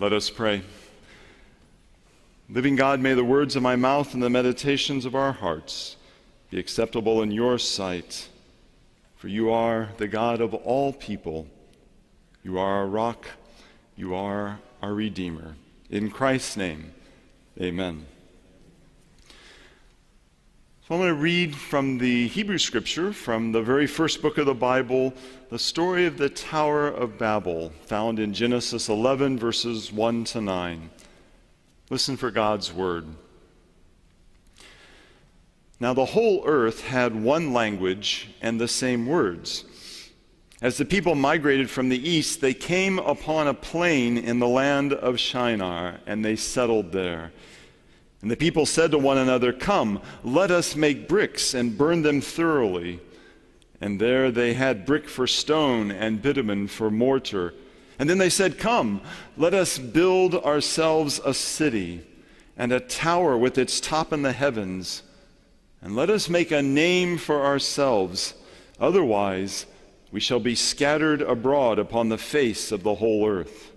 Let us pray. Living God, may the words of my mouth and the meditations of our hearts be acceptable in your sight. For you are the God of all people. You are our rock. You are our Redeemer. In Christ's name, amen. So I'm going to read from the Hebrew scripture, from the very first book of the Bible, the story of the Tower of Babel, found in Genesis 11, verses 1 to 9. Listen for God's word. Now, the whole earth had one language and the same words. As the people migrated from the east, they came upon a plain in the land of Shinar, and they settled there. And the people said to one another, Come, let us make bricks and burn them thoroughly. And there they had brick for stone and bitumen for mortar. And then they said, Come, let us build ourselves a city and a tower with its top in the heavens. And let us make a name for ourselves. Otherwise, we shall be scattered abroad upon the face of the whole earth.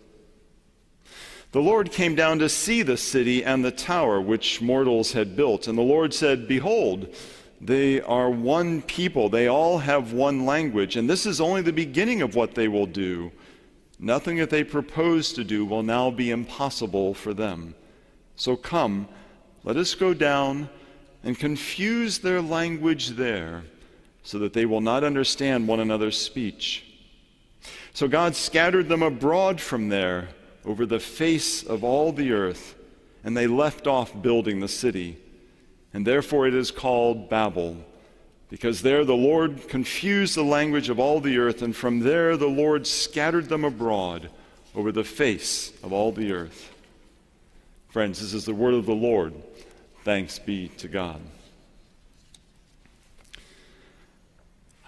The Lord came down to see the city and the tower which mortals had built. And the Lord said, Behold, they are one people. They all have one language. And this is only the beginning of what they will do. Nothing that they propose to do will now be impossible for them. So come, let us go down and confuse their language there, so that they will not understand one another's speech. So God scattered them abroad from there over the face of all the earth, and they left off building the city. And therefore it is called Babel, because there the Lord confused the language of all the earth, and from there the Lord scattered them abroad over the face of all the earth. Friends, this is the word of the Lord. Thanks be to God.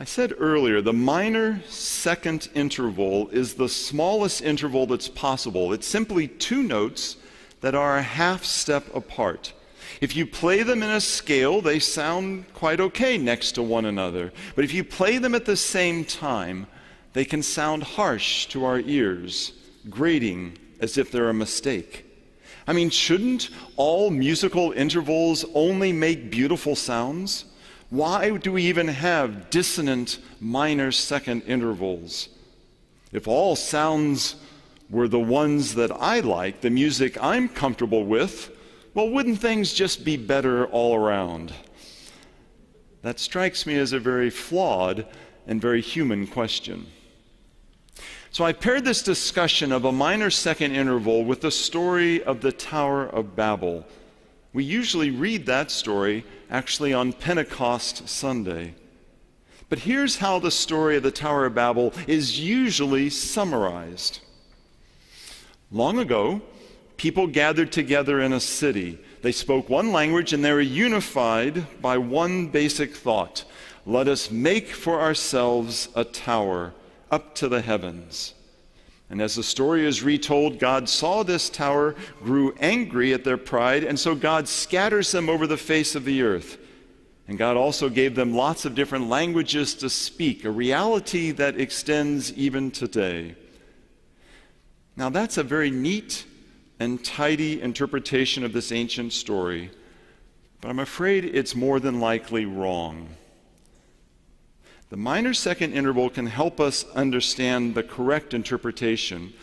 I said earlier, the minor second interval is the smallest interval that's possible. It's simply two notes that are a half step apart. If you play them in a scale, they sound quite okay next to one another. But if you play them at the same time, they can sound harsh to our ears, grating as if they're a mistake. I mean, shouldn't all musical intervals only make beautiful sounds? Why do we even have dissonant minor second intervals? If all sounds were the ones that I like, the music I'm comfortable with, well, wouldn't things just be better all around? That strikes me as a very flawed and very human question. So I paired this discussion of a minor second interval with the story of the Tower of Babel. We usually read that story actually on Pentecost Sunday. But here's how the story of the Tower of Babel is usually summarized. Long ago, people gathered together in a city. They spoke one language and they were unified by one basic thought let us make for ourselves a tower up to the heavens. And as the story is retold, God saw this tower, grew angry at their pride, and so God scatters them over the face of the earth. And God also gave them lots of different languages to speak, a reality that extends even today. Now, that's a very neat and tidy interpretation of this ancient story, but I'm afraid it's more than likely wrong. The minor second interval can help us understand the correct interpretation.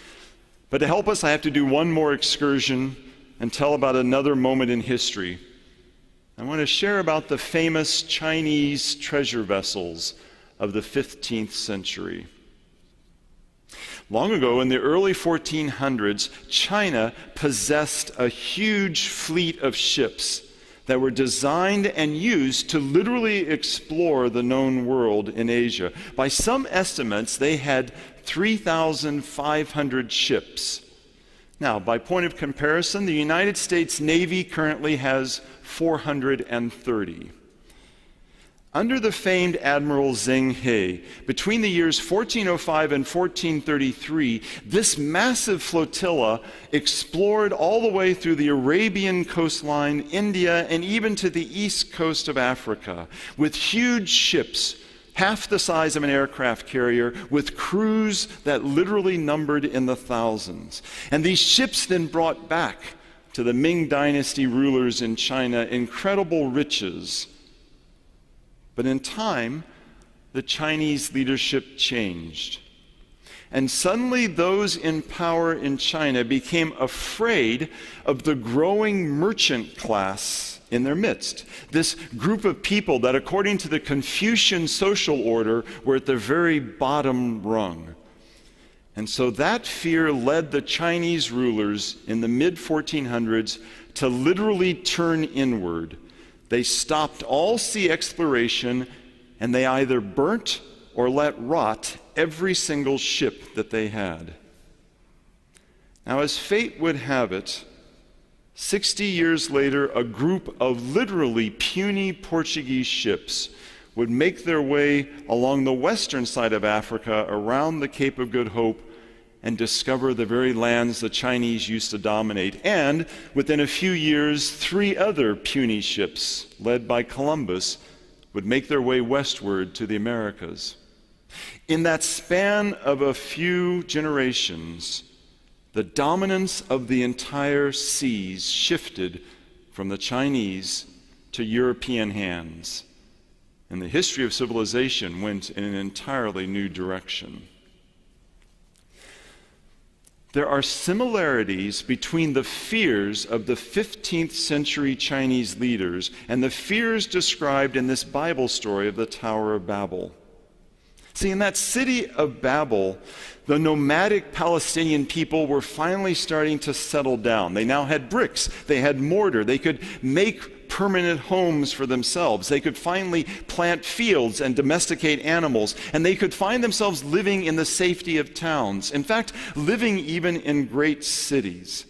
But to help us, I have to do one more excursion and tell about another moment in history. I want to share about the famous Chinese treasure vessels of the 15th century. Long ago, in the early 1400s, China possessed a huge fleet of ships that were designed and used to literally explore the known world in Asia. By some estimates, they had 3,500 ships. Now, by point of comparison, the United States Navy currently has 430. Under the famed Admiral Zheng He, between the years 1405 and 1433, this massive flotilla explored all the way through the Arabian coastline, India, and even to the east coast of Africa with huge ships half the size of an aircraft carrier, with crews that literally numbered in the thousands. And these ships then brought back to the Ming Dynasty rulers in China incredible riches. But in time, the Chinese leadership changed. And suddenly, those in power in China became afraid of the growing merchant class in their midst. This group of people that, according to the Confucian social order, were at the very bottom rung. And so that fear led the Chinese rulers in the mid 1400s to literally turn inward. They stopped all sea exploration and they either burnt or let rot every single ship that they had. Now, as fate would have it, 60 years later, a group of literally puny Portuguese ships would make their way along the western side of Africa around the Cape of Good Hope and discover the very lands the Chinese used to dominate. And within a few years, three other puny ships, led by Columbus, would make their way westward to the Americas. In that span of a few generations, the dominance of the entire seas shifted from the Chinese to European hands. And the history of civilization went in an entirely new direction. There are similarities between the fears of the 15th century Chinese leaders and the fears described in this Bible story of the Tower of Babel. See, in that city of Babel, the nomadic Palestinian people were finally starting to settle down. They now had bricks, they had mortar, they could make permanent homes for themselves. They could finally plant fields and domesticate animals, and they could find themselves living in the safety of towns. In fact, living even in great cities.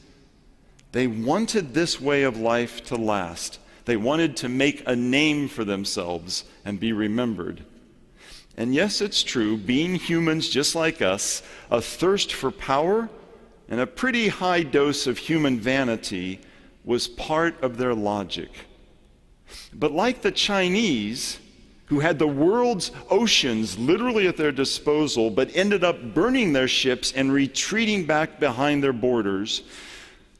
They wanted this way of life to last. They wanted to make a name for themselves and be remembered. And yes, it's true, being humans just like us, a thirst for power and a pretty high dose of human vanity was part of their logic. But like the Chinese, who had the world's oceans literally at their disposal, but ended up burning their ships and retreating back behind their borders,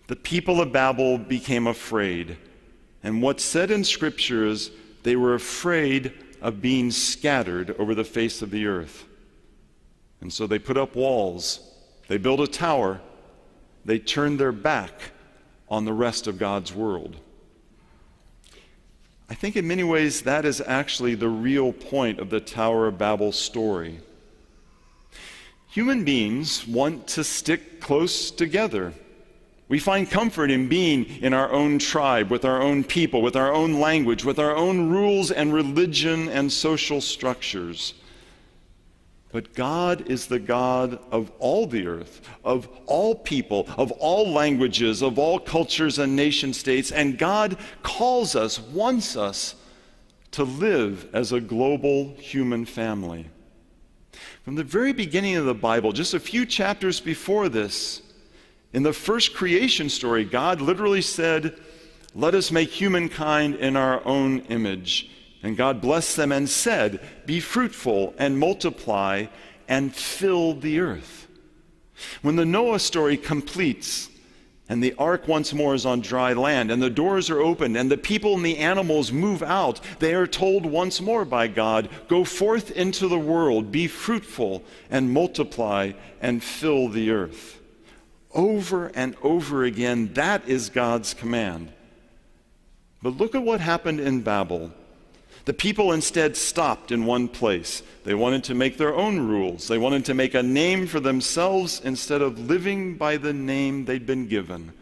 the people of Babel became afraid. And what's said in Scripture is they were afraid of being scattered over the face of the earth. And so they put up walls, they built a tower, they turned their back on the rest of God's world. I think in many ways that is actually the real point of the Tower of Babel story. Human beings want to stick close together. We find comfort in being in our own tribe, with our own people, with our own language, with our own rules and religion and social structures. But God is the God of all the earth, of all people, of all languages, of all cultures and nation states. And God calls us, wants us to live as a global human family. From the very beginning of the Bible, just a few chapters before this, in the first creation story, God literally said, Let us make humankind in our own image. And God blessed them and said, Be fruitful and multiply and fill the earth. When the Noah story completes, and the ark once more is on dry land, and the doors are opened, and the people and the animals move out. They are told once more by God Go forth into the world, be fruitful, and multiply, and fill the earth. Over and over again, that is God's command. But look at what happened in Babel. The people instead stopped in one place. They wanted to make their own rules. They wanted to make a name for themselves instead of living by the name they'd been given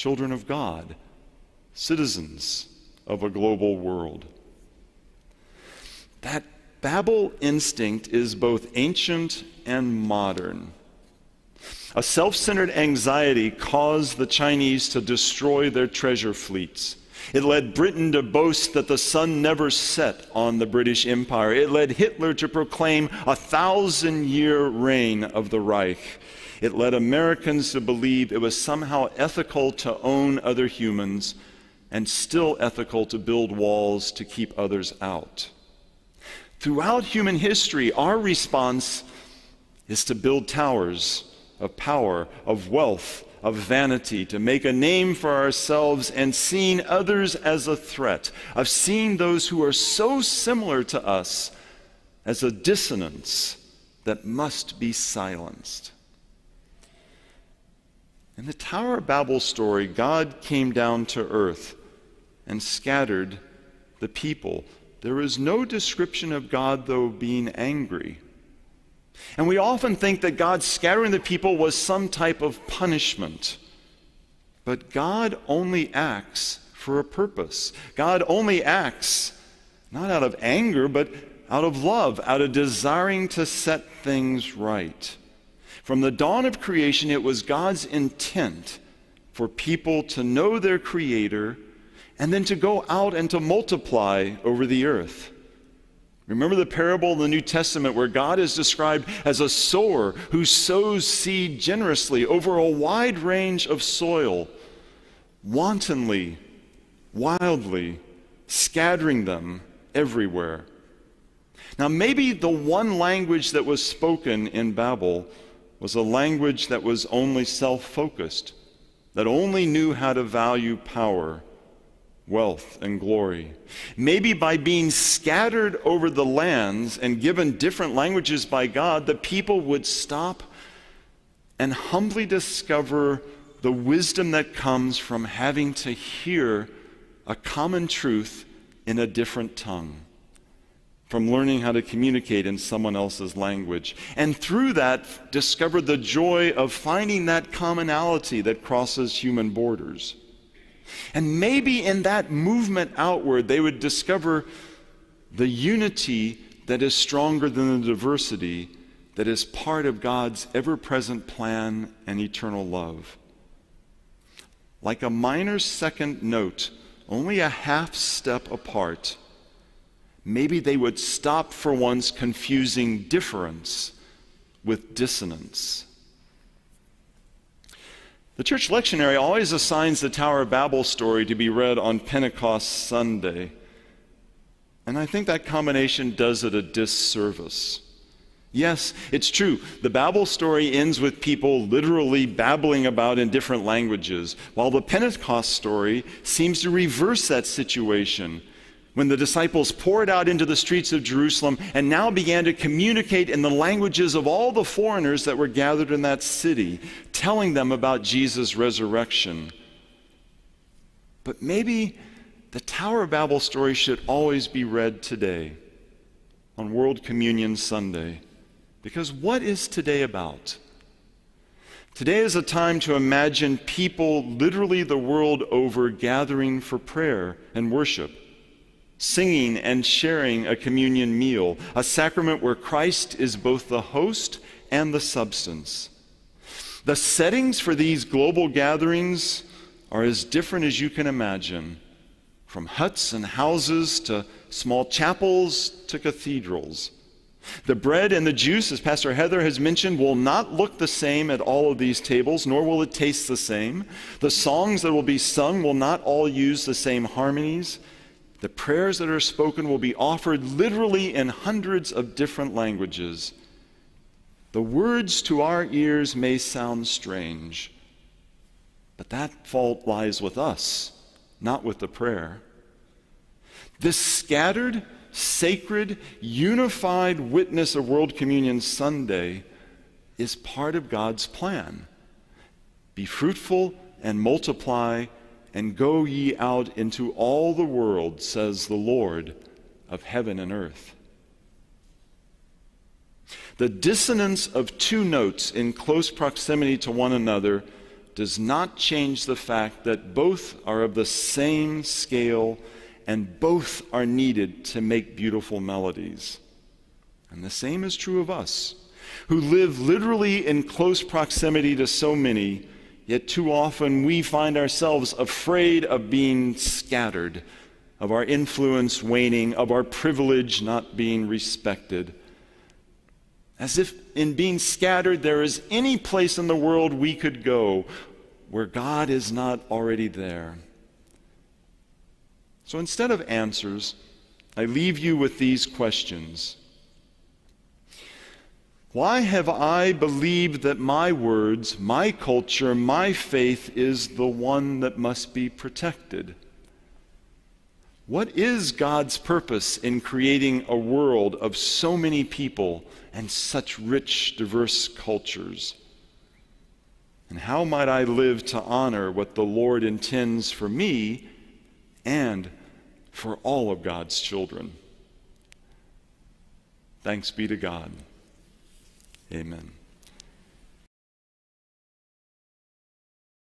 children of God, citizens of a global world. That Babel instinct is both ancient and modern. A self centered anxiety caused the Chinese to destroy their treasure fleets. It led Britain to boast that the sun never set on the British Empire. It led Hitler to proclaim a thousand year reign of the Reich. It led Americans to believe it was somehow ethical to own other humans and still ethical to build walls to keep others out. Throughout human history, our response is to build towers of power, of wealth, of vanity, to make a name for ourselves and seeing others as a threat, of seeing those who are so similar to us as a dissonance that must be silenced. In the Tower of Babel story, God came down to earth and scattered the people. There is no description of God, though, being angry. And we often think that God scattering the people was some type of punishment. But God only acts for a purpose. God only acts not out of anger, but out of love, out of desiring to set things right. From the dawn of creation, it was God's intent for people to know their Creator and then to go out and to multiply over the earth. Remember the parable in the New Testament where God is described as a sower who sows seed generously over a wide range of soil, wantonly, wildly, scattering them everywhere. Now, maybe the one language that was spoken in Babel was a language that was only self focused, that only knew how to value power wealth, and glory. Maybe by being scattered over the lands and given different languages by God, the people would stop and humbly discover the wisdom that comes from having to hear a common truth in a different tongue, from learning how to communicate in someone else's language. And through that, discover the joy of finding that commonality that crosses human borders. And maybe in that movement outward, they would discover the unity that is stronger than the diversity that is part of God's ever present plan and eternal love. Like a minor second note, only a half step apart, maybe they would stop for once confusing difference with dissonance. The church lectionary always assigns the Tower of Babel story to be read on Pentecost Sunday. And I think that combination does it a disservice. Yes, it's true. The Babel story ends with people literally babbling about in different languages, while the Pentecost story seems to reverse that situation when the disciples poured out into the streets of Jerusalem and now began to communicate in the languages of all the foreigners that were gathered in that city, telling them about Jesus' resurrection. But maybe the Tower of Babel story should always be read today on World Communion Sunday. Because what is today about? Today is a time to imagine people literally the world over gathering for prayer and worship singing and sharing a communion meal, a sacrament where Christ is both the host and the substance. The settings for these global gatherings are as different as you can imagine, from huts and houses to small chapels to cathedrals. The bread and the juice, as Pastor Heather has mentioned, will not look the same at all of these tables, nor will it taste the same. The songs that will be sung will not all use the same harmonies. The prayers that are spoken will be offered literally in hundreds of different languages. The words to our ears may sound strange, but that fault lies with us, not with the prayer. This scattered, sacred, unified witness of World Communion Sunday is part of God's plan. Be fruitful and multiply and go ye out into all the world, says the Lord of heaven and earth. The dissonance of two notes in close proximity to one another does not change the fact that both are of the same scale and both are needed to make beautiful melodies. And the same is true of us, who live literally in close proximity to so many Yet too often we find ourselves afraid of being scattered, of our influence waning, of our privilege not being respected. As if in being scattered, there is any place in the world we could go where God is not already there. So instead of answers, I leave you with these questions. Why have I believed that my words, my culture, my faith is the one that must be protected? What is God's purpose in creating a world of so many people and such rich, diverse cultures? And how might I live to honor what the Lord intends for me and for all of God's children? Thanks be to God. Amen.